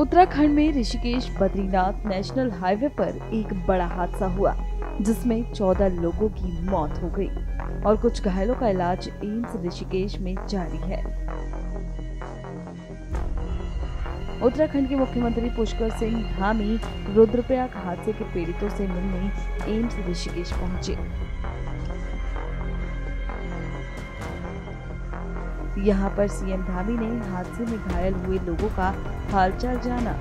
उत्तराखंड में Rishikesh Badrinath national highway पर एक बड़ा हादसा हुआ, जिसमें 14 लोगों की मौत हो गई और कुछ घायलों का इलाज एम्स ऋषिकेश में जारी है। उत्तराखंड के मुख्यमंत्री पुष्कर सिंह धामी रुद्रप्रयाग हादसे के पीड़ितों से मिलने एम्स ऋषिकेश पहुँचे। यहाँ पर सीएम धामी ने हादसे में घायल हुए लोगों का हालचाल जाना।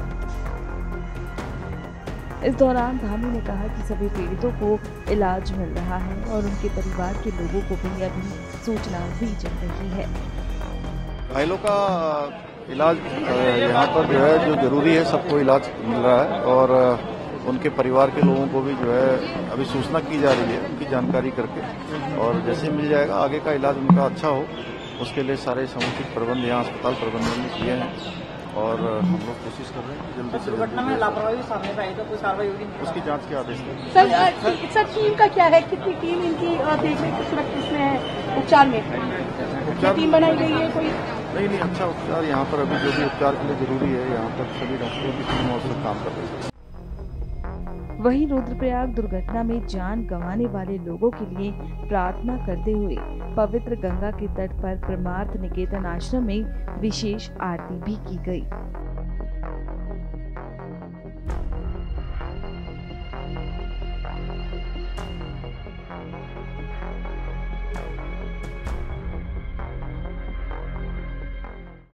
इस दौरान धामी ने कहा कि सभी पीड़ितों को इलाज मिल रहा है और उनके परिवार के लोगों को भी अभी सूचना दी जा रही है। घायलों का इलाज यहाँ पर जो है, जो ज़रूरी है, सबको इलाज मिल रहा है और उनके परिवार के लोगों को भी जो है, अभी सूचना की जा रही है, उनकी जानकारी करके। और जैसे मिल जाएगा, आगे का इलाज उनका अच्छा हो। उसके लिए सारे समुचित प्रबंध यहाँ अस्पताल प्रबंधन ने किए हैं और हम लोग कोशिश कर रहे हैं कि जल्दी से दुर्घटना में लापरवाही सामने आई तो कोई कार्रवाई होगी? उसकी जाँच के आदेश सर सर टीम का क्या है? कितनी टीम इनकी देखने की सुरक्षित में है? उपचार में? क्या टीम बनाई गई है कोई? नहीं नहीं अच्छा उपचार यहाँ पर अभी जो भी उपचार के लिए ज़रूरी है यहाँ पर सभी डॉक्टरों की टीम और सब काम कर रही है। वहीं रुद्रप्रयाग दुर्घटना में जान गंवाने वाले लोगों के लिए प्रार्थना करते हुए पवित्र गंगा के तट पर परमार्थ निकेतन आश्रम में विशेष आरती भी की गई।